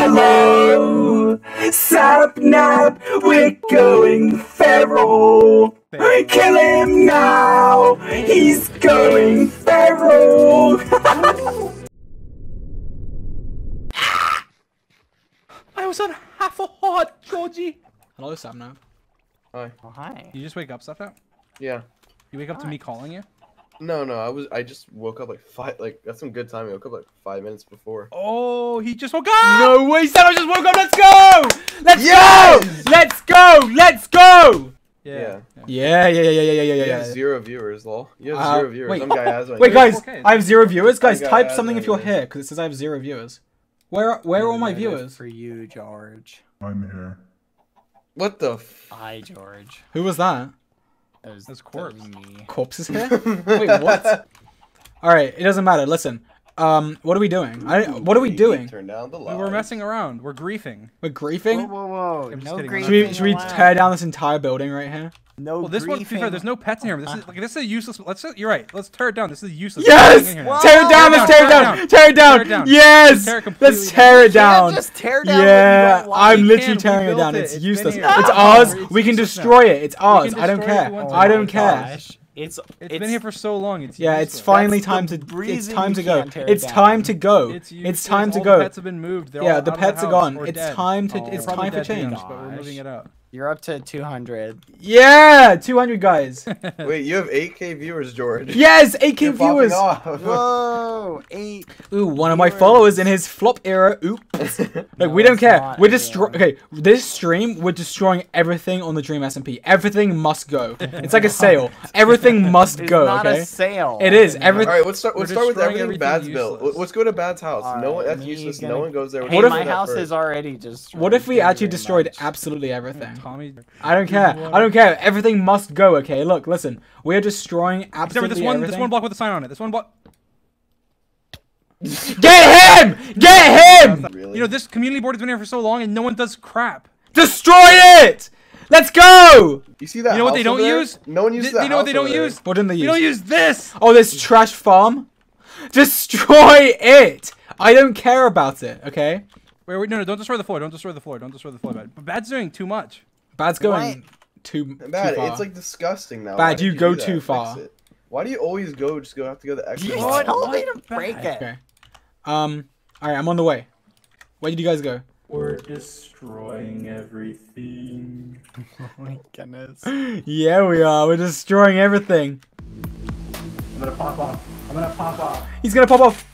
Hello, Sapnap, we're going feral. Kill him now, he's going feral. I was on half a heart, Georgie. Hello, Sapnap. Hi. Oh, hi. You just wake up, stuff out? Yeah. You wake up to me calling you? No, no, I was I just woke up like five like that's some good time. I woke up like five minutes before. Oh, he just woke up! No way, Sapnap just woke up. Let's go. Let's Yes! go. Let's go. Let's go. Yeah. Yeah, yeah, yeah, yeah, yeah, yeah, yeah. You have zero viewers, lol. You have Uh, zero viewers. wait. Some guy has like Wait, guys, 4K. I have zero viewers. Guys, type something if you're here, because it says I have zero viewers. Where, where are all my viewers? For you, George. I'm here. What the f Hi, George. Who was that? That was, That's that corpse. was me. Corpse is here. Wait, what? All right, it doesn't matter. Listen, um, what are we doing? I, what are we doing? Turn down the We light. were messing around. We're griefing. We're griefing. whoa, whoa. I'm just No kidding, griefing Should we, should we allowed. tear down this entire building right here? No Well, this one, to be fair, there's no pets in here. This is like this is a useless. Let's. You're right. Let's tear it down. This is useless. Yes! thing in here. Tear it down. Let's tear it down. Tear it down. Tear it down. Yes. Tear it Let's tear it down. just tear down Yeah. I'm literally tearing it down. It's It's useless. It's No, ours. We can destroy it. It's ours. I don't destroy it if care. we want to. I Oh don't care. Gosh. It's It's it's been here for so long. It's Yeah, it's finally That's time to. It's time to go. can't It's time to go. It's, It's time to go. The pets have been moved. They're Yeah, all the out of pets are gone. It's dead. time to. Oh, It's time for dead to be change. honest, but we're moving it out. You're up to 200. Yeah, 200 guys. Wait, you have 8k viewers, George. Yes, 8k You're viewers. off. Whoa! Eight. Ooh, one of my followers in his flop era. Oops. Like No, we don't care. We're destroying. Okay, this stream we're destroying everything on the Dream SMP. Everything must go. It's like a sale. Everything must It's go. not okay. a sale. It is. All Everything. right, let's start. Let's start with everything, everything Bad's built. Let's go to Bad's house. no one. That's useless. gonna- No one goes there. Hey, What if- my house first. is already destroyed. What if we actually destroyed much. absolutely everything? Tommy. I don't care. I don't care. Everything must go. Okay. Look, listen. We're destroying absolutely Except for this one. everything. This one block with a sign on it. This one block. Get him! Get him! Really? You know, this community board has been here for so long, and no one does crap. Destroy it! Let's go! You see that? You know what they don't there? use? No one uses They- that. you know what they don't use? What didn't they We use? don't use this. Oh, this trash farm? Destroy it! I don't care about it, okay? Wait, wait, no, no, don't destroy the floor. Don't destroy the floor. Don't destroy the floor. Bad. But Bad's doing too much. Bad's going too, too Bad. far. It's like disgusting now. Bad, Why did you go too Fix far. Why do you always go? Just go have to go the extra You mile? told me to break it. okay. Um, alright, I'm on the way. Where did you guys go? We're destroying everything. Oh my goodness. Yeah, we are. We're destroying everything. I'm gonna pop off. I'm gonna pop off. He's gonna pop off.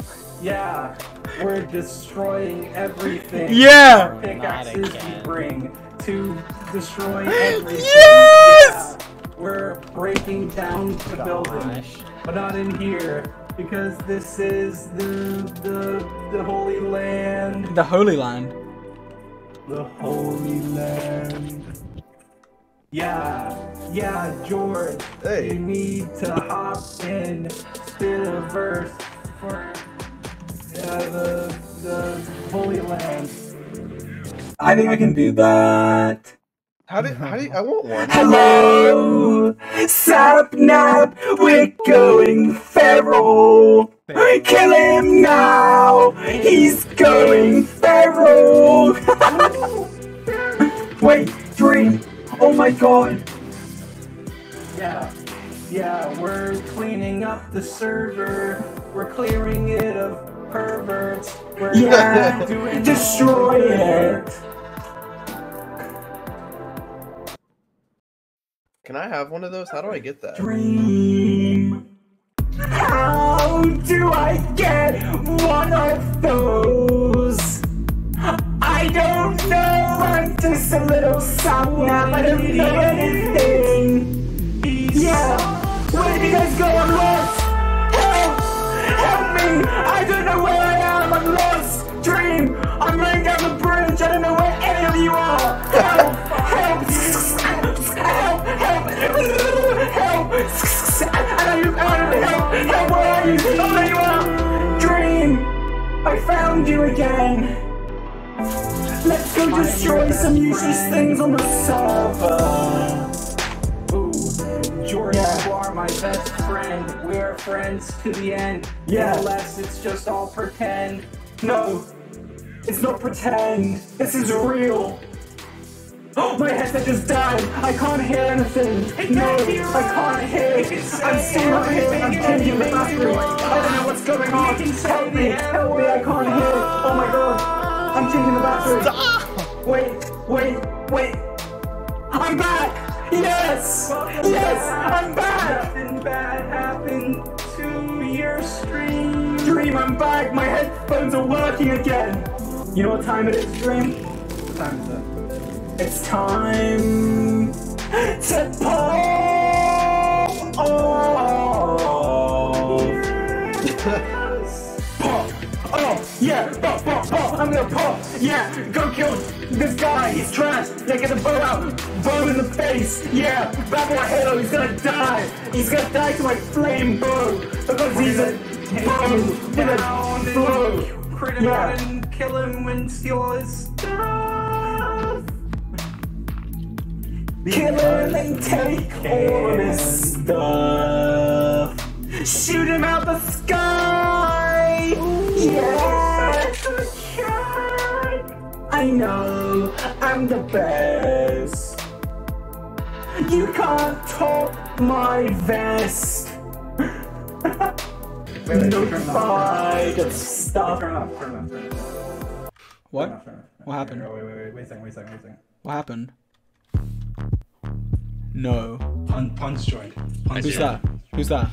Yeah, we're destroying everything. Yeah! Pickaxes we bring to destroy everything. Yes! Yeah, we're breaking down the building, but not in here because this is the the the holy land. The Holy Land. The holy land. Yeah, yeah, George. Hey. You need to hop in, spit a verse for uh, the the holy land. I think I can do that. How did? How do? I want one. Hello, Sapnap, we're going feral. Kill him now, he's going feral. Wait, Dream, oh my god. Yeah, yeah, we're cleaning up the server. We're clearing it of perverts. We're yeah, doing destroy it. Can I have one of those? How do I get that? dream. How do I get one of those? I don't know. I'm just a little sapnap. I don't know anything. Yeah. Where did you guys go? I don't know where I am. I'm lost. Dream. I'm running down the bridge. I don't know where any of you are. Help! Help! Help! Help! Help! I don't know. I don't know. Help! Help! Where are you? Oh, there you are. Dream. I found you again. Let's go destroy some useless things on the server. My best friend. We're friends to the end. Yeah. Unless it's just all pretend. No. It's not pretend. This is real. Oh, my headset just died. I can't hear anything. No, I can't hear. I'm still not hearing. I'm changing the battery. I don't know what's going on. Help me. Help me. I can't hear. Oh my god. I'm changing the battery. Wait, wait, wait. I'm back. Yes. Yes, I'm back. Nothing bad happened to your stream. Dream, I'm back. My headphones are working again. You know what time it is, Dream? What time is it? It's time to pop. Yeah, pop, pop, pop. I'm gonna pop. Yeah, go kill this guy. He's trash. Yeah, get the bow out. Bow in the face. Yeah, Babble Halo. Oh, he's gonna die. He's gonna die to my flame bow because he's a bow with a bow. Crit him out and kill him and steal all his stuff. Kill him and take all his stuff. Shoot him out the sky. Yes. I know I'm the best. You can't top my vest. no fight of stuff. Turn off. Turn off. Turn off. What? Turn off, turn off. What happened? Wait, wait, wait, wait, wait a second, wait a second, wait a second. What happened? No. Pun, Punz joined. Punz Who's joined. that? Who's that?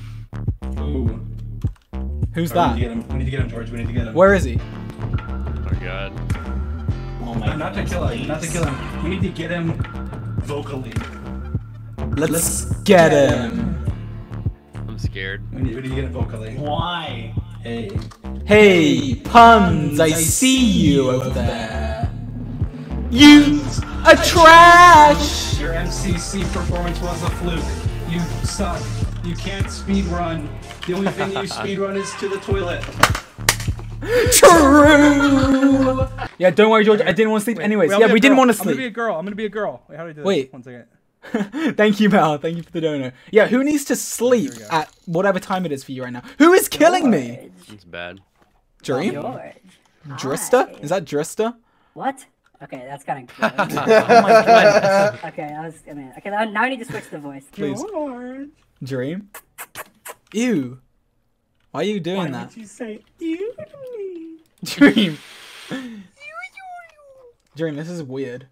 Ooh. Who's Alright, that? We need, to get him. we need to get him, George. We need to get him. Where is he? Oh god. Oh Not, not to kill him. Not to kill him. We need to get him vocally. Let's get him. I'm scared. We need, we need to get him vocally. Why? Hey. Hey, Punz, I see you over there. You a trash! Your MCC performance was a fluke. You suck. You can't speed run. The only thing you speed run is to the toilet. True! Yeah, don't worry, George. I didn't want to sleep anyways. Wait, yeah, we be didn't want to sleep. I'm gonna be a girl. I'm gonna be a girl. Wait, how do I do this? Wait. One second. Thank you, Mal. Thank you for the donor. Yeah, who needs to sleep at whatever time it is for you right now? Who is killing me? It's bad. Dream? George. Drista? Hi. Is that Drista? What? Okay, that's kind of good. oh. Okay, I was. I mean, okay, now now I need to switch the voice. Please. George, Dream? Ew. Why are you doing why that? did you say you to me? Dream. Dream, this is weird.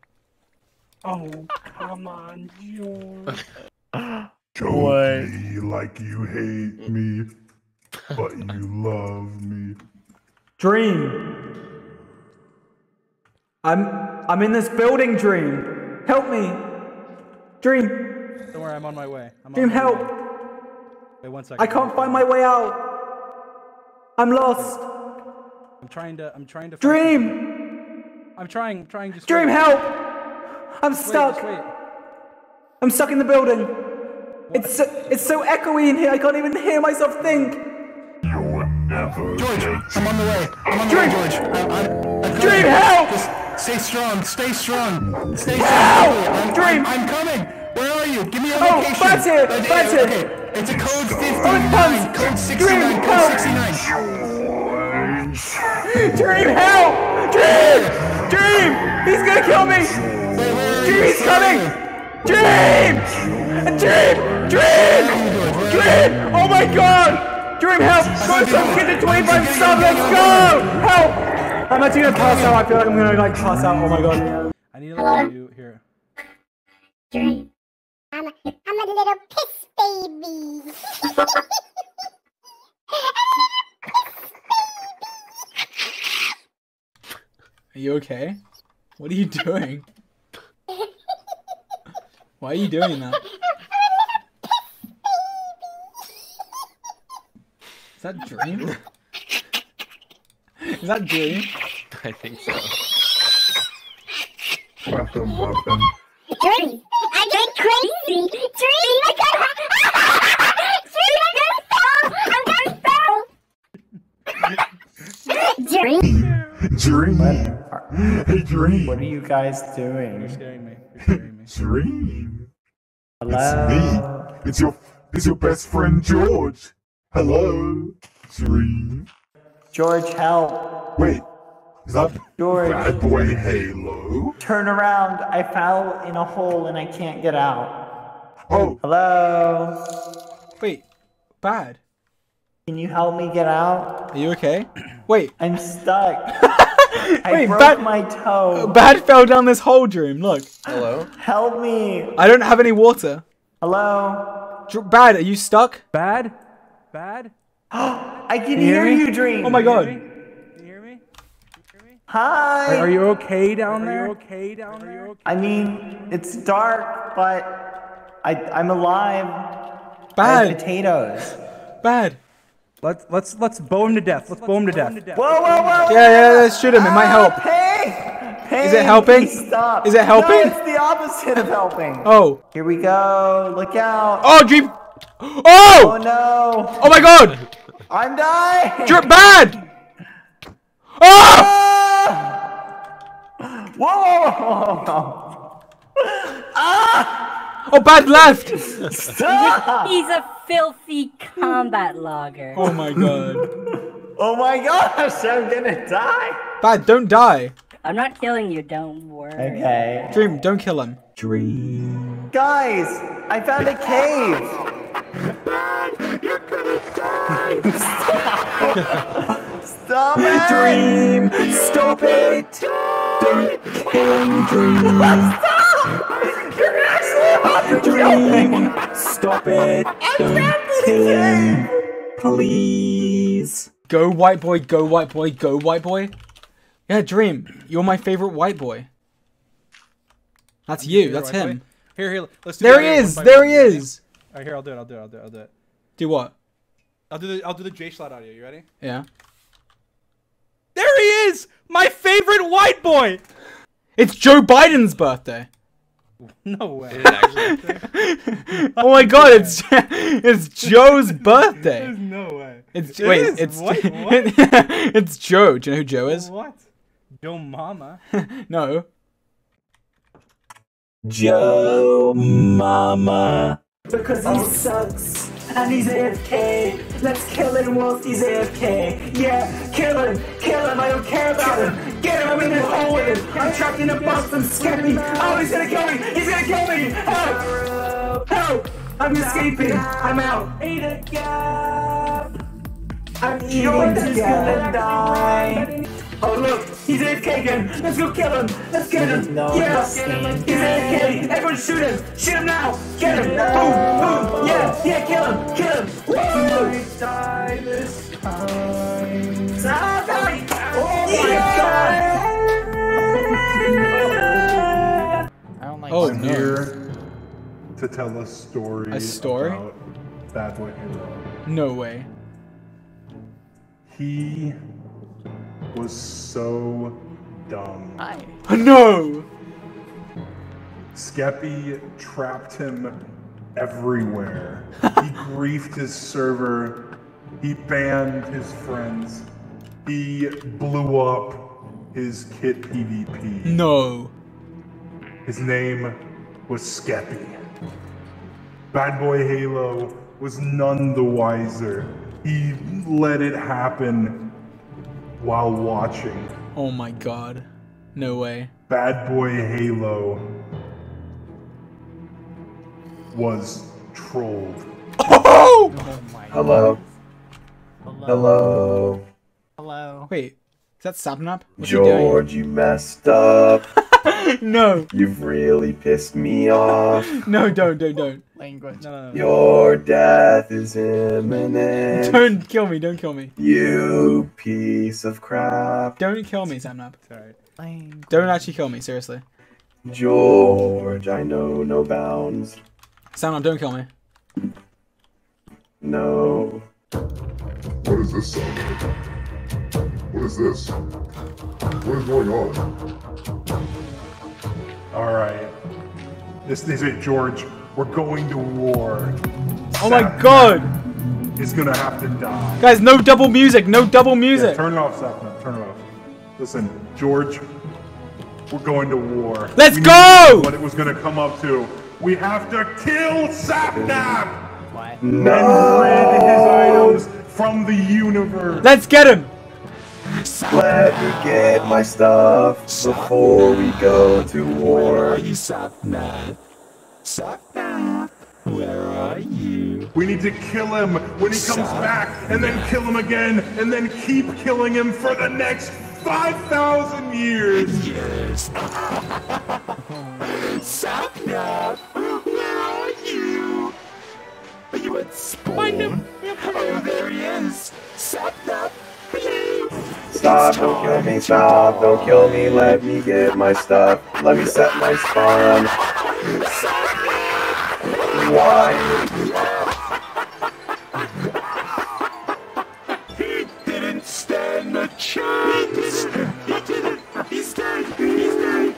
Oh, come on, George. Don't be like you hate me, but you love me. Dream. I'm I'm in this building, Dream. Help me. Dream. Don't worry, I'm on my way. I'm on Dream, my help. way. Wait one second. I can't find my way out. I'm lost. I'm trying to. I'm trying to. find- Dream. I'm trying. Trying. to. Dream, wait. help. I'm Wait, stuck. just wait. I'm stuck in the building. It's so, it's so echoey in here. I can't even hear myself think. You'll never George, I'm on the way. I'm on the way, George. I'm, I'm, I'm Dream, coming. help! Just stay strong. Stay strong. Stay strong. Help! I'm, Dream! I'm, I'm coming. Where are you? Give me a Oh, location. Bad's here! Uh, Bad's here! Okay. It's a code Oh, 59. it's Code Buns! 69. Dream, Code help! 69. Dream, help! Dream! Dream! He's gonna kill me! Dream, he's coming! Dream! Dream! Dream! Dream! Oh my god! Dream, help! Go some kid to 25 sub, let's go! Help! I'm actually gonna pass out. I feel like I'm gonna like pass out. Oh my god. I need to let you here. Dream. I'm a, I'm a little piss baby. Are you okay? What are you doing? Why are you doing that? Is that Dream? Is that Dream? I think so. weapon, weapon. Dream. I'm going crazy. Dream. I got. Dream. I'm gonna fall. I'm gonna fall. Dream. Dream. Hey, Dream. What are you guys doing? You're scaring me. You're scaring me. Dream. Hello? It's me. It's your, it's your best friend George. Hello, Dream. George, help. Wait, Is that George. Bad Boy Halo? Turn around. I fell in a hole and I can't get out. Oh, Hello? Wait, bad. Can you help me get out? Are you okay? Wait, I'm stuck. I Wait, broke bad- my toe. bad fell down this whole Dream. Look, Hello? Help me. I don't have any water. Hello? Dr- Bad, are you stuck? Bad? Bad? I can you hear hear me? you, Dream. Oh my god. Can you hear me? Can you hear me? Hi. Are, are you okay down there? Are you okay down there? Are you okay? I mean, it's dark, but I, I'm alive. I have Bad, potatoes. bad. Let's let's let's bow him to death. Let's bow him to death. Whoa, whoa, whoa! Yeah, yeah, let's shoot him. It might help. Pain! Pain! Is it helping? Stop. Is it helping? No, it's the opposite of helping. Oh, Here we go. Look out. oh, Dream. Oh Oh, no. oh my god. I'm dying. Drip bad. Oh! Ah! Whoa, whoa. Oh, bad left. Stop! He's a filthy combat logger. Oh my god. Oh my gosh, I'm gonna die. Bad, don't die. I'm not killing you, don't worry. Okay. Dream, don't kill him. Dream. Guys, I found a cave. Stop it! Dream, stop it! Don't kill him, Dream. You're actually about to kill me. Dream, stop it! Don't kill him, please. Go white boy, go white boy, go white boy. Yeah, Dream, you're my favorite white boy. That's you. That's him. wait. Here, here. Let's do it. There he is, There he is. All right, here. I'll do it. I'll do it. I'll do it. I'll do it. Do what? I'll do the. I'll do the JSchlatt audio. You ready? Yeah. There he is. My favorite white boy. It's Joe Biden's birthday. No way. It is actually. Oh my god, it's it's Joe's birthday. There's no way. It's It wait, is. it's What? What? it's Joe. Do you know who Joe is? What? Joe mama. No. Joe Mama. Because he sucks and he's AFK. Let's kill him whilst he's AFK. Yeah, kill him, kill him. I don't care about him. Get him. I'm in the hole with him. I'm trapped in a box. I'm scared. Oh, he's gonna kill me. He's gonna kill me. Help! Help! I'm escaping. I'm out. Eat a gap. I'm eating to gonna die. Oh look, he's AFK again. Let's go kill him. Let's get him. No, yes, he's he's AFK. Everyone shoot him. Shoot him now. Get him. Boom, boom. Yeah, yeah, kill him. Kill him. Woo! Die this time. Die. Oh, oh my god. I don't like Oh I'm no. here to tell a story. A story? About Bad Boy Halo. No way. He was so dumb. No. Skeppy trapped him everywhere. he griefed his server. He banned his friends. He blew up his kit PvP. No. His name was Skeppy. Bad Boy Halo was none the wiser. He let it happen while watching. Oh my god. No way. Bad Boy Halo was trolled. Oh! Hello? Hello? Hello. Wait, is that Sapnap? What's he doing? George, you messed up. No. You've really pissed me off. No, don't, don't, don't. Language. No, no, no. Your death is imminent. Don't kill me, don't kill me. You piece of crap. Don't kill me, Sapnap. Sorry. Language. Don't actually kill me, seriously. George, I know no bounds. Sapnap, don't kill me. No. What is this sound? What is this? What is going on? Alright. This is it, George. We're going to war. Oh my god! Is gonna have to die. Guys, no double music, no double Yeah, music. turn it off, Sapna. Turn it off. Listen, George, we're going to war. Let's We go! What it was gonna come up to. We have to kill Sapnap What? and rid his items from the universe. Let's get him! Let me get my stuff before we go to war. you Sapnap? Sapnap? Where are you? We need to kill him when he comes back, and then kill him again, and then keep killing him for the next 5,000 years. Years. Sapnap? Where are you? Are you at spawn? Oh, there he is. Sapnap, please. Stop, don't kill me, stop, don't kill me, let me get my stuff. Let me set my spawn. Why? He didn't stand a chance. He didn't. He's dead. He's dead.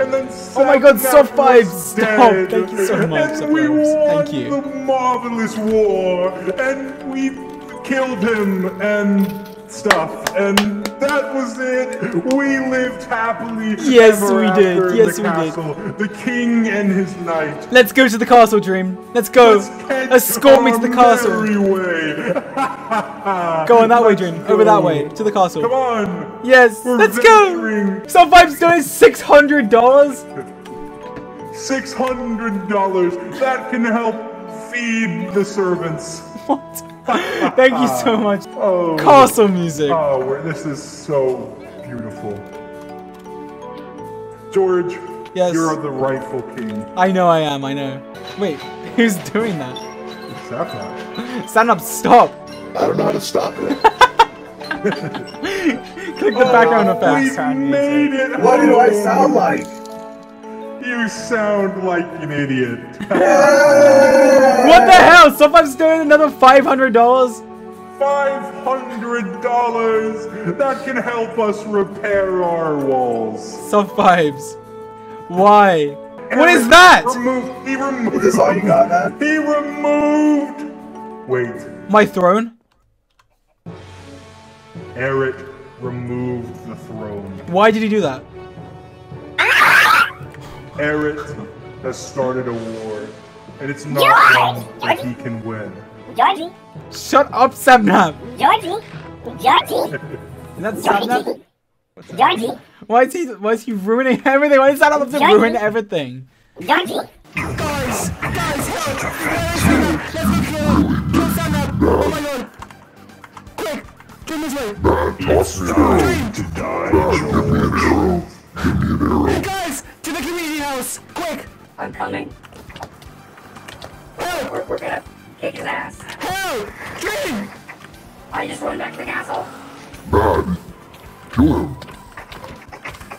And then Oh my god, Sapnap soft vibes! Stop! Oh, thank you so much, And we won Thank you. the marvelous war, and we killed him and stuff, and that was it. We lived happily Yes, ever we did. Yes, the we did. castle, The king and his knight. Let's go to the castle, Dream. Let's go. Escort me to the castle. Go on that way, Dream. Over that way to the castle. Come on. Yes, We're let's go. venturing. Some vibes doing six hundred dollars. Six hundred dollars. That can help feed the servants. What? Thank you so much. Oh. Castle music. Oh, this is so beautiful. George, Yes. you're the rightful king. I know I am. I know. Wait, who's doing that? Sapnap. Stand up. Stop. I don't know how to stop it. Click the background oh, effects. We made it. What do I oh. sound like? You sound like an idiot. What the hell? Someone's doing another five hundred dollars. Five hundred dollars. That can help us repair our walls. Soft vibes. Why? What is that? Remove. He removed. Is all you got, man? He removed. Wait. My throne? Eric removed the throne. Why did he do that? Eric has started a war, and it's not George! one that he can win. Georgie, Shut up, Sapnap. Georgie, Georgie, Is that Sapnap? Georgie, Georgie, Why is he? Why is he ruining everything? Why does Sapnap have to Georgie. ruin everything? Georgie. Guys, guys, help! Let's go kill him! Kill Sapnap! Oh my god! Quick! Come this way! It's time to die, George. Guys! To the community house! Quick! I'm coming. Help! We're, we're gonna kick his ass. Help! Dream! I just run back to the castle. Bad. Kill him.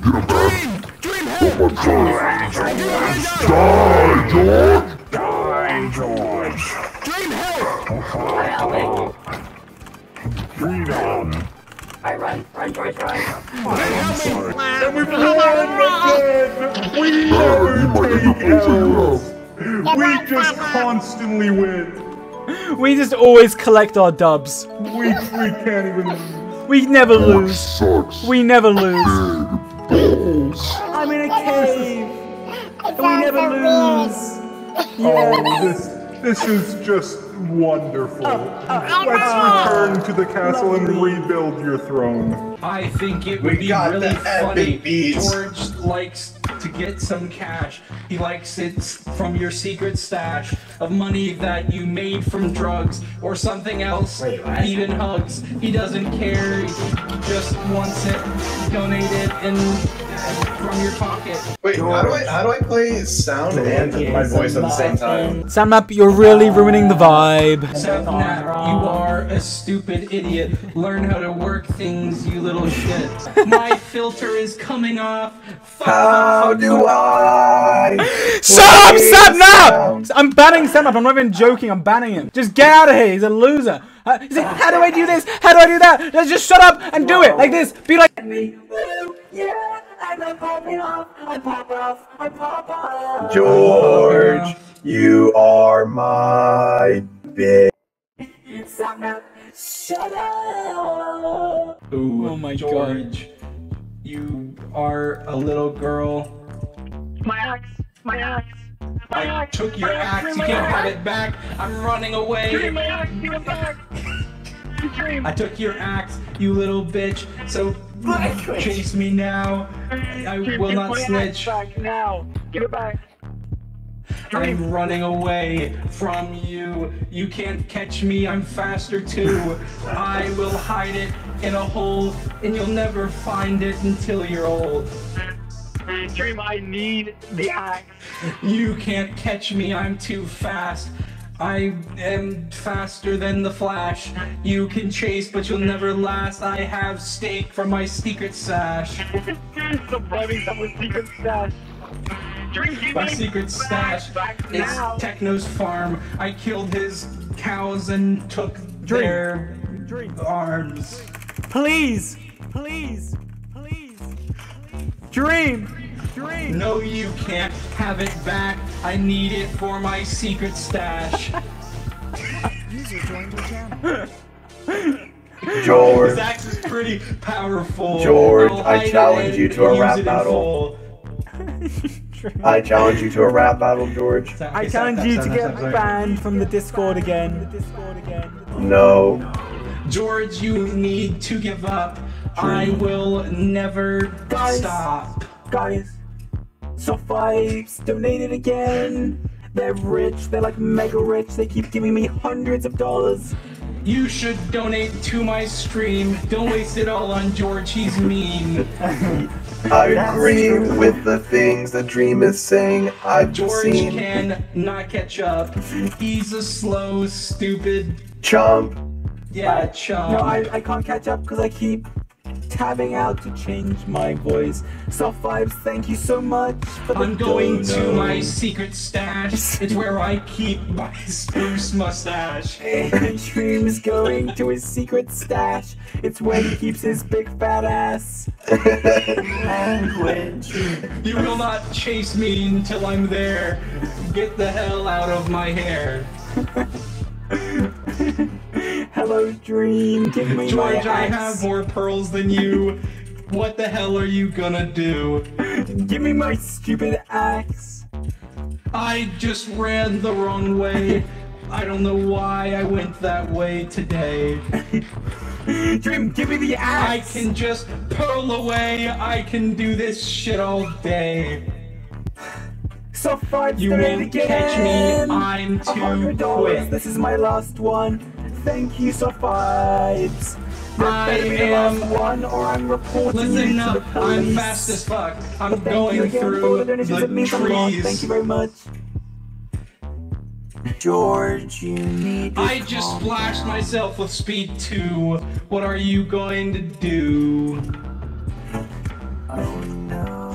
Get him, Bad. Dream, help! Oh my god. Die, George! Die, George! Dream, help! I'm helping. Freedom! I run, run, George, run. And we've won again! We never take L's! We just constantly win! We just always collect our dubs. We, we can't even lose. We never lose. Sucks. We never lose. I'm in a cave. And we never lose. Oh, this this is just wonderful. Oh, oh, Let's return to the castle and rebuild your throne. I think it We would be got really the funny. epic beats. George likes to get some cash. He likes it from your secret stash of money that you made from drugs or something else, even hugs. He doesn't care. He just wants it donated and from your pocket. Wait, how do I how do I play sound and my voice at the same time? Sapnap, you're really ruining the vibe. Sapnap, you are a stupid idiot. Learn how to work things, you little shit. My filter is coming off. How do I? Shut up, Sapnap! I'm banning Sapnap. I'm not even joking. I'm banning him. Just get out of here. He's a loser. Uh, he's like, how do I do this? How do I do that? Let's just shut up and do it like this. Be like. Me, yeah, I'm not popping off. I pop off. I pop off. George, you are my bitch. Sapnap, shut up. Ooh, Oh my George, you are a little girl. My axe, my axe, my I axe. took your my axe. You my can't have it back. I'm running away. Give me my axe, give it back. I took your axe, you little bitch. So chase me now. I will not my axe snitch. Back now. Give it back. I'm running away from you. You can't catch me, I'm faster too. I will hide it in a hole, and you'll never find it until you're old. Dream, I need the axe. You can't catch me, I'm too fast. I am faster than the Flash. You can chase, but you'll never last. I have steak from my secret sash. Someone's secret stash. Dream, give My secret stash back is. Techno's farm. I killed his cows and took their arms. Please, please, please. Dream, dream. No, you can't have it back. I need it for my secret stash. User joined your channel. George. This axe is pretty powerful. George, I'll I hide challenge you to a rap battle. full. I challenge you to a rap battle, George. I challenge you to get banned from the Discord again. No. George, you need to give up. I will never Guys. stop. Guys, Soft Vibes donated again. They're rich. They're like mega rich. They keep giving me hundreds of dollars. You should donate to my stream. Don't waste it all on George. He's mean. I agree with the things the dream is saying. I've George seen can not catch up. He's a slow, stupid, chump. yeah, chump. No, I, I can't catch up because I keep tabbing out to change my voice. Soft Vibes, thank you so much for the I'm going to my secret stash. It's where I keep my spruce mustache. Dream is going to his secret stash. It's where he keeps his big fat ass. Language. You will not chase me until I'm there. Get the hell out of my hair. Hello, Dream. Give me my George, I have more pearls than you. What the hell are you gonna do? Give me my stupid axe. I just ran the wrong way. I don't know why I went that way today. Dream, give me the axe. I can just pearl away. I can do this shit all day. So far, You won't again. catch me. I'm too quick. This is my last one. Thank you, Soft Vibes. That I better be the am- one, or I'm reporting Listen you to up, the police. I'm fast as fuck. I'm But thank you going for through the the It means a lot. Thank trees. you very much. George, you need to I just calm splashed down. myself with speed 2. What are you going to do? Oh no.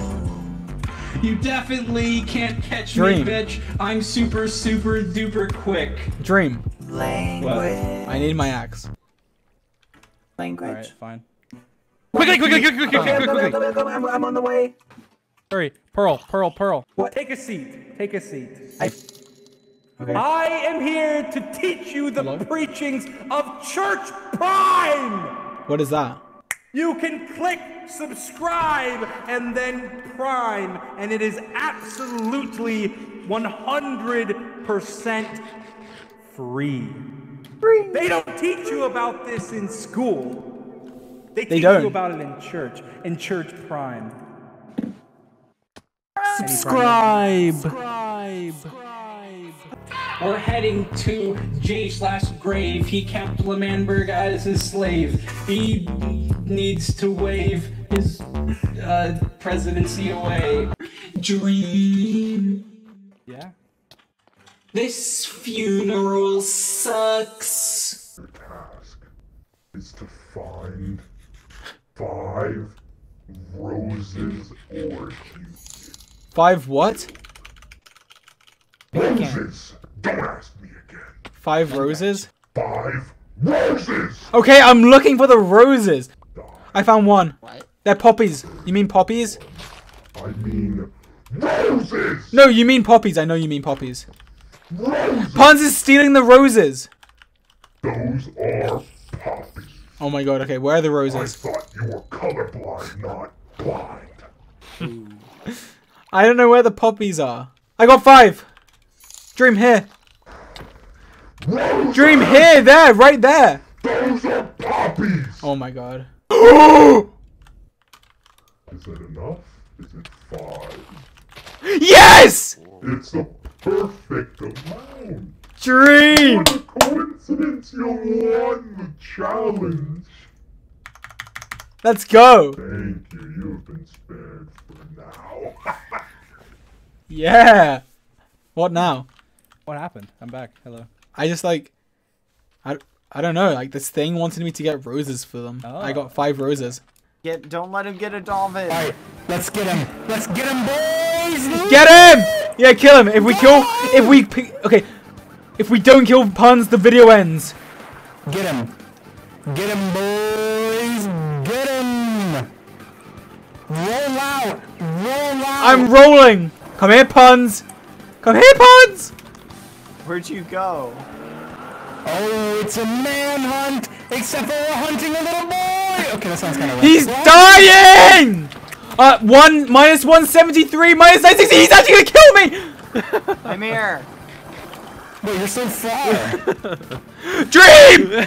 You definitely can't catch Dream. me, bitch. I'm super, super duper quick. Dream. Language. I need my axe. Language. Alright, fine. Quickly, quickly, quickly, quickly, Okay, quickly, go, quickly. go, go, go, I'm, I'm on the way. Hurry. Pearl, Pearl, Pearl. Take a seat. Take a seat. I. Okay. I am here to teach you the preachings of Church Prime. What is that? You can click subscribe and then prime, and it is absolutely 100% free. Free. They don't teach you about this in school. They teach don't. you about it in church, in Church Prime. Subscribe. Subscribe! We're heading to J slash grave. He kept L'Manberg as his slave. He needs to wave his uh, presidency away. Dream. Yeah? This funeral sucks. Your task is to find five roses or Five what? roses. Don't ask me again. Five roses? Five roses. Okay, I'm looking for the roses. I found one. What? They're poppies. You mean poppies? I mean roses. No, you mean poppies. I know you mean poppies. Roses. Punz is stealing the roses. Those are poppies. Oh my god, okay, where are the roses? I roses? thought you were colorblind, not blind. I don't know where the poppies are. I got five. Dream here. Roses. Dream here, there, right there. Those are poppies. Oh my god. Is that enough? Is it five? Yes! It's the perfect amount. Dream! What a coincidence! You won the challenge. Let's go. Thank you. You've been spared for now. Yeah. What now? What happened? I'm back. Hello. I just like, I, I don't know. Like this thing wanted me to get roses for them. I oh. got five roses. Get, don't let him get a dolphin. Alright, let's get him. Let's get him, boys! Get him! Yeah, kill him. If we kill, if we okay, if we don't kill Punz, the video ends. Get him. Get him, boys! Get him! Roll out! Roll out! I'm rolling. Come here, Punz. Come here, Punz. Where'd you go? Oh, it's a manhunt! Except for we're hunting a little boy! Okay, that sounds kind of He's dying. Uh, one minus one seventy three minus nine sixty. He's actually gonna kill me. I'm here. Wait, you're so far. Dream.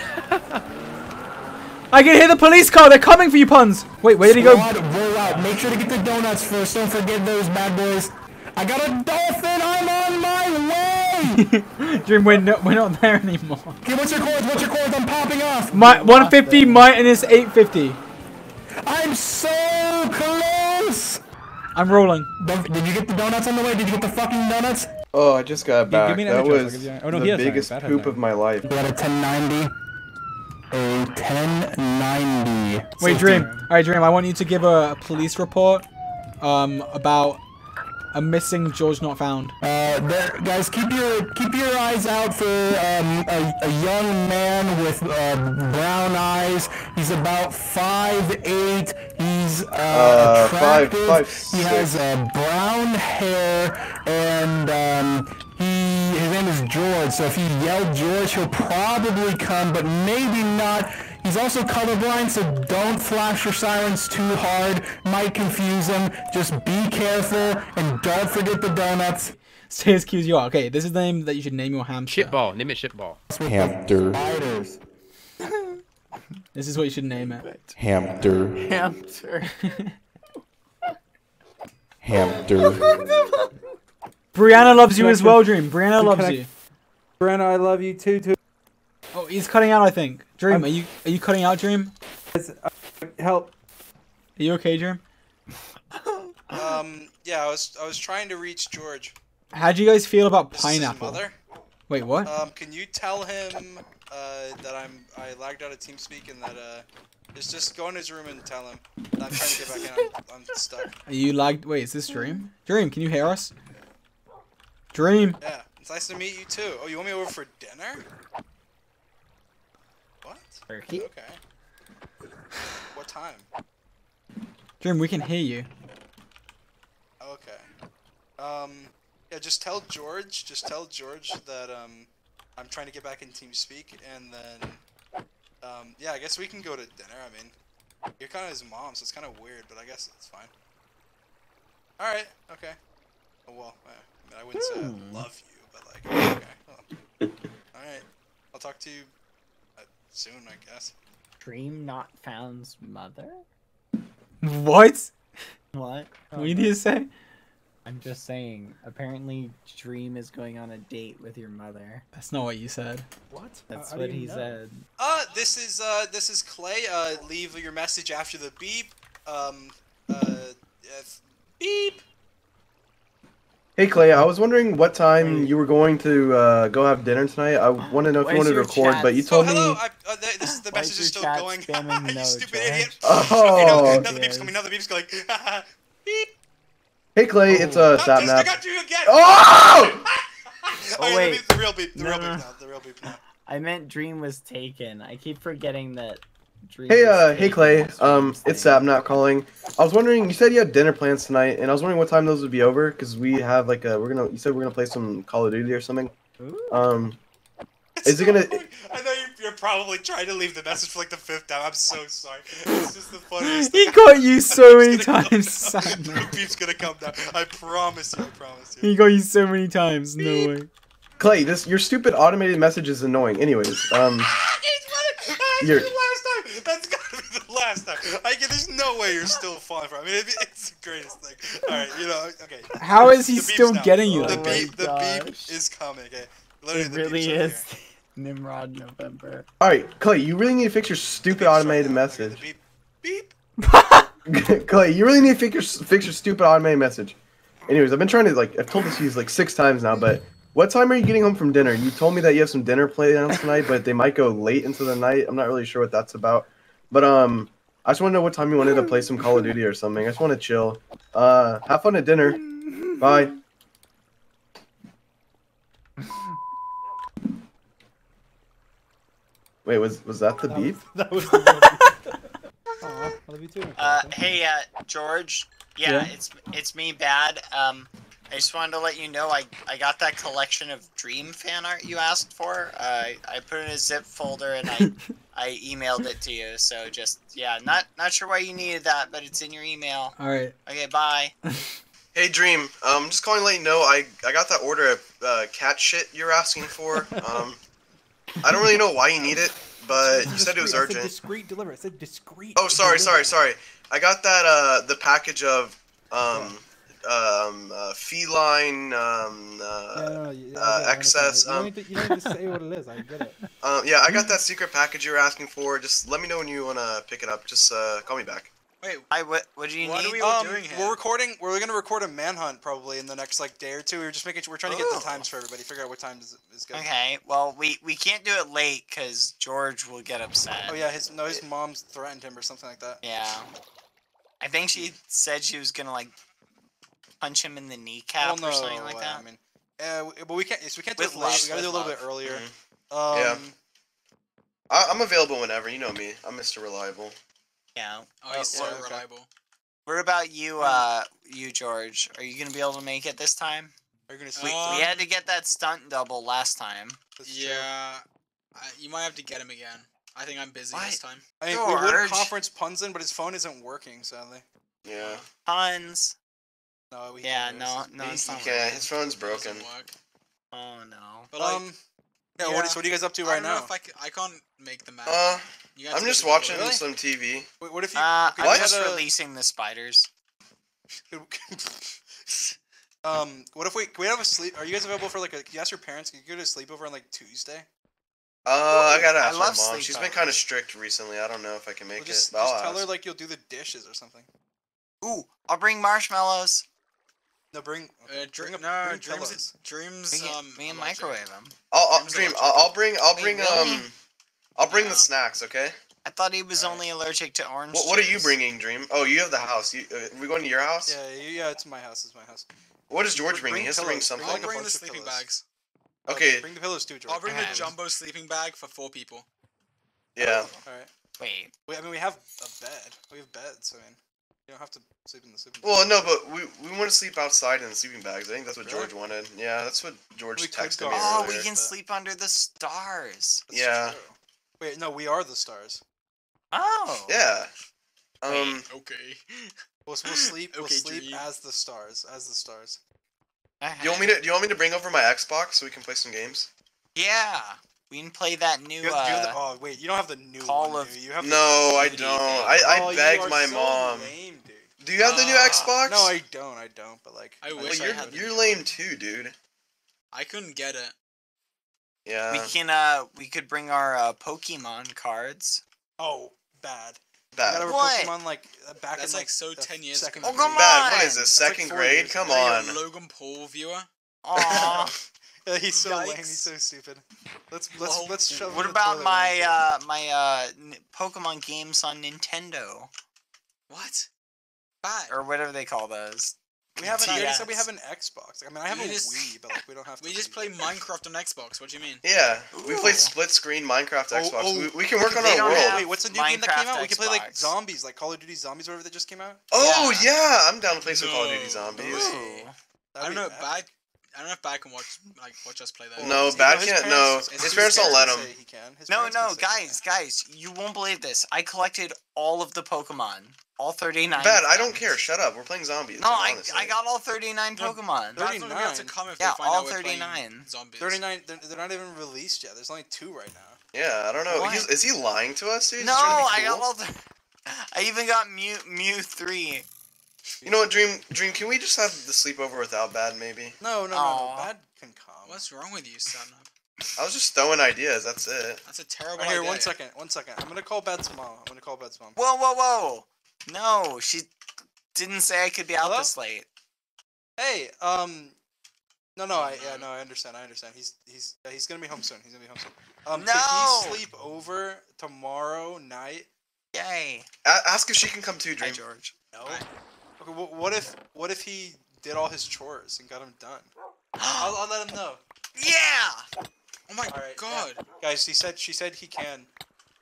I can hear the police car. They're coming for you, Punz. Wait, where did he go? Squad, roll out. Make sure to get the donuts first. Don't forget those bad boys. I got a dolphin. I'm on my way. Dream, we're not, we're not there anymore. Okay, what's your chords? What's your chords? I'm popping off. My 150 minus 850. I'm so close. I'm rolling. Did you get the donuts on the way? Did you get the fucking donuts? Oh, I just got give back. me That was give you an- oh, no, the he has nine. biggest That poop of my life. We got a 1090. A 1090. Wait, Dream. All right, Dream. I want you to give a, a police report, um, about a missing George not found. Uh, there, guys, keep your keep your eyes out for um, a, a young man with uh, brown eyes. He's about five eight. He's uh, Uh, five- attractive. five, he has six. uh, brown hair, and um, he his name is George. So if you yell George, he'll probably come, but maybe not. He's also colorblind, so don't flash your sirens too hard. Might confuse him. Just be careful and don't forget the donuts. Stay as cute as you are. Okay, this is the name that you should name your hamster. Shitball. Name it shitball. Hamster. Spiders. This is what you should name it. Hamster. Hamster. Hamster. Brianna loves you as well, Dream. Brianna loves you. Brianna, I love you too. Too. Oh, he's cutting out. I think. Dream, I'm- are you are you cutting out, Dream? Help. Are you okay, Dream? Um, yeah, I was I was trying to reach George. How do you guys feel about This pineapple? mother. Wait, what? Um, can you tell him uh, that I'm I lagged out of TeamSpeak and that uh, just just go in his room and tell him that I'm trying to get back in. I'm, I'm stuck. Are you lagged? Wait, is this Dream? Dream, can you hear us? Dream. Yeah, it's nice to meet you too. Oh, you want me over for dinner? Turkey? Okay. What time? Dream, we can hear you. Okay. Um, yeah, just tell George, just tell George that, um, I'm trying to get back in TeamSpeak, and then, um, yeah, I guess we can go to dinner, I mean, you're kind of his mom, so it's kind of weird, but I guess it's fine. Alright, okay. Oh, well, I mean, I wouldn't say I love you, but, like, okay. Well, Alright, I'll talk to you soon, I guess. Dream not found's mother? What? What? What did you say? I'm just saying. Apparently, Dream is going on a date with your mother. That's not what you said. What? That's How do what he know? said. Uh, this is uh, this is Clay. Uh, leave your message after the beep. Um, uh, yes, beep. Hey Clay, I was wondering what time you were going to uh, go have dinner tonight. I want to know if Why you is wanted to record, chat but you told Oh, hello. me. I, uh, this is the message is is still chat going. spamming you no, stupid George? idiot. Oh. Okay, now, now the Yes. beep's coming. Now the beep's going. beep. Hey Clay, it's a uh, Oh, I got you again. Oh! Oh, wait. The, beep, the real beep. The No, real beep no. now. The real beep now. I meant Dream was taken. I keep forgetting that Dream Hey, uh, hey Clay. Um, it's staying. Not calling. I was wondering, you said you had dinner plans tonight, and I was wondering what time those would be over, because we have like a, we're gonna, you said we're gonna play some Call of Duty or something. Um, is it gonna? I know you're, you're probably trying to leave the message for like the fifth time. I'm so sorry. It's just the funniest. He thing. got you so many It's gonna come times, down. Sam. Beep's gonna come down. I promise you. I promise you. He got you so many times. No way. Clay, this your stupid automated message is annoying. Anyways, um, He's running. You're- Last time. That's gotta be the last time. I get. There's no way you're still falling for. it. I mean, it, it's the greatest thing. All right, you know. Okay. How is he still now. getting you? The like beep. The gosh. beep is coming. Okay. Literally, It the really is Nimrod November. All right, Clay, you really need to fix your stupid automated message. Beep. Beep. Clay, you really need to fix your fix your stupid automated message. Anyways, I've been trying to like I've told this to you like six times now, but what time are you getting home from dinner? You told me that you have some dinner plans tonight, but they might go late into the night. I'm not really sure what that's about. But um I just want to know what time you wanted to play some Call of Duty or something. I just want to chill. Uh have fun at dinner. Bye. Wait, was was that the beep? That was. Aw, I love you too. Uh, hey, uh, George. Yeah, Yeah? it's it's me, Bad. Um, I just wanted to let you know I I got that collection of Dream fan art you asked for. Uh, I I put it in a zip folder and I I emailed it to you. So just yeah, not not sure why you needed that, but it's in your email. All right. Okay, bye. Hey Dream, um, just calling to let you know I I got that order of uh, cat shit you're asking for. Um, I don't really know why you need it, but you said it was Discreet. I said urgent. discreet deliver. I said discreet. Oh, sorry, deliver. sorry, sorry. I got that uh the package of um um uh, feline um uh, Yeah, no, no, you- uh, I get it, I excess um You don't, to, you don't need to say what it is. I get it. uh, yeah I got that secret package you're asking for. Just let me know when you wanna pick it up. Just uh call me back. Wait, I what what do you what need? are we um, We're recording. We're gonna record a manhunt probably in the next like day or two. We are just making. We're trying to get the times for everybody. Figure out what time is, is good. Okay, well we we can't do it late because George will get upset. Oh yeah, his no, his mom's threatened him or something like that. Yeah. I think she said she was gonna like punch him in the kneecap Well, no, or something like that. I mean, uh, but we can't. Yes, we can't do With it late. We gotta do a with little bit love. earlier. Yeah. Um, I- I'm available whenever. You know me. I'm Mr. Reliable. Yeah. Oh, he's so reliable. What about you, uh, you George? Are you gonna be able to make it this time? Are you gonna We, sleep? we had to get that stunt double last time. Yeah, I, you might have to get him again. I think I'm busy this time. I mean, we would conference Punz in, but his phone isn't working sadly. Yeah. Punz. No, we Yeah, no, It's- no, He, it's not. can't. His phone's broken. Oh no. But like, um, yeah, What, is, what are you guys up to I right don't know now? if I, c- I can't make the map. Uh, You guys I'm just to do it watching really? some TV. Wait, what if you? Uh, okay, I'm just a- releasing the spiders. um, what if we can we have a sleep? Are you guys available for like a? Can you ask your parents? Can you go to a sleepover on like Tuesday? Uh, I gotta I ask my love mom. She's been kind of strict recently. I don't know if I can make Well, just it. But I'll just tell her like you'll do the dishes or something. Ooh, I'll bring marshmallows. No, bring. Uh, bring no, bring dreams. pillows. Dreams. We can, um, we can microwave them. I'll, I'll dream. I'll, I'll bring. I'll Wait, bring. really? Um, I'll bring Yeah. the snacks. Okay. I thought he was only allergic to orange. What, what are you bringing, Dream? Oh, you have the house. You, uh, we going to your house? Yeah, yeah, it's my house. It's my house. What is George Bring bringing? He has to bring something. I'll like bring the sleeping pillows. bags. Okay. Bring the pillows too, George. I'll bring the jumbo sleeping bag for four people. Yeah. All right. Wait. Wait, I mean, we have a bed. We have beds. I mean, you don't have to sleep in the sleeping. bag. Well, no, but we we want to sleep outside in the sleeping bags. I think that's what Really? George wanted. Yeah, that's what George We texted me Oh, earlier. we can sleep under the stars. That's yeah. true. Wait, no, we are the stars. Oh. Yeah. Um. Okay. We'll, we'll sleep. we'll Okay, sleep Dream. as the stars. As the stars. Do you want me to? Do you want me to bring over my Xbox so we can play some games? Yeah. We can play that new. You have, you have the, Uh, oh wait, you don't have the new Call one, of you? You have No, I don't. thing. I I Oh, begged my so mom. Lame, dude. Do you have the new Ah. Xbox? No, I don't. I don't. But like, I Well, wish I you're had the you're new lame too, dude. I couldn't get it. Yeah. we can. Uh, we could bring our uh, Pokemon cards. oh, bad. Bad. I got a What? Pokemon like uh, back That's in like so the 10 years second ago. Oh, grade. come Bad. What on. is this? That's like Second four grade? years Come ago. Are on. you a Logan Paul viewer? Aw. Yeah, he's so lame. Yikes. He's so stupid. Let's let's Well, let's shove him what in the about toilet my when he's uh my uh n- Pokemon games on Nintendo What? Bad. or whatever they call those? We have an. I already said we have an Xbox. I mean, I have We a just- Wii, but like we don't have to. We just play Minecraft on Xbox. What do you mean? Yeah, we play Ooh. split screen Minecraft Oh, Xbox. oh, we, we can work on they our don't world. have- Wait, what's the new game that came Minecraft out? We can play like Xbox. zombies, like Call of Duty Zombies, or whatever that just came out. Oh Yeah. yeah, I'm down to play some Call of Duty No. Zombies. Ooh. That'd I don't be know. bad. Bad. I don't know if Bad can watch like watch us play that. No, You know, Bad his can't. parents- No, his his parents don't let him. He can. His No, parents can no, say guys, guys, you won't believe this. I collected all of the Pokemon, all 39. Bad. I don't care. Shut up. We're playing zombies. No, I, honestly. I got all 39 Pokemon. Bad's not gonna be able to 39. Yeah, they find all out we're playing 39. Zombies. Thirty-nine. They're, they're not even released yet. There's only two right now. Yeah, I don't know. He's, is he lying to us? Dude? He's No, trying to be I got all the. I even got Mew Mew three. You know what, Dream? Dream, can we just have the sleepover without Bad, maybe? No, no, no, no. Bad can come. What's wrong with you, son? I was just throwing ideas. That's it. That's a terrible Right, here, idea. one second, one second. I'm gonna call Bad's mom. I'm gonna call Bad's mom. Whoa, whoa, whoa! No, she didn't say I could be out Hello? this late. Hey, um, no, no, I yeah, no, I understand, I understand. He's he's uh, he's gonna be home soon. He's gonna be home soon. Um, No! could he sleep over tomorrow night? Yay! A- ask if she can come too, Dream. George. No. Okay, wh- what if what if he did all his chores and got them done? I'll, I'll let him know. Yeah! Oh my All right, god. Guys, he said she said he can,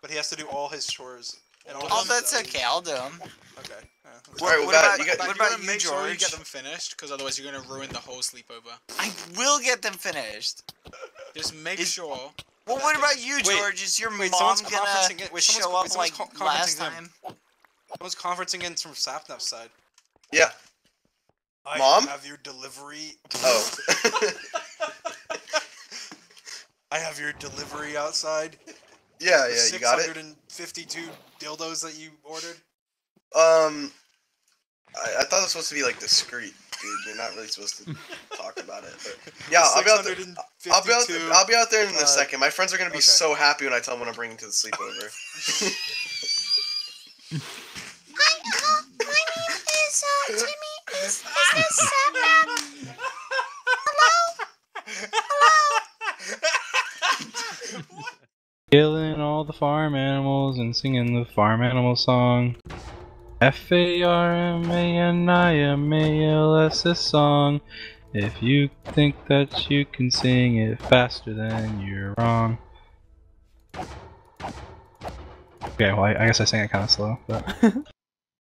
but he has to do all his chores. And all Oh, that's stuff. okay. I'll do them. Okay. yeah, that's All right, well, what Bad, about- you got. What you about you, make sure you George? get them finished, because otherwise you're gonna ruin the whole sleepover. I will get them finished. Just make Is- sure. Well, what about you, Wait, George? Is your wait, mom someone's gonna conferencing it- wait, show up wait, like last conferencing time? him. Someone's conferencing in from Sapnap's side. Yeah. I Mom? have your delivery. Oh. I have your delivery outside. yeah, yeah, you got it. 652 dildos that you ordered. Um, I, I thought it was supposed to be like discreet, dude. You're not really supposed to talk about it. But yeah, I'll be out there. I'll be out there. I'll be out there in a uh, second. My friends are gonna be okay. so happy when I tell them what I'm bringing to the sleepover. Hi, uh, my name is uh, Timmy. Is, is this Sapnap? Hello? Hello? Killing all the farm animals and singing the farm animal song. F A R M A N I M A L S S song. If you think that you can sing it faster, then you're wrong. Okay, well, I, I guess I sang it kind of slow, but.